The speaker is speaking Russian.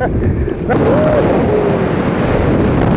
Ha ha ha ha!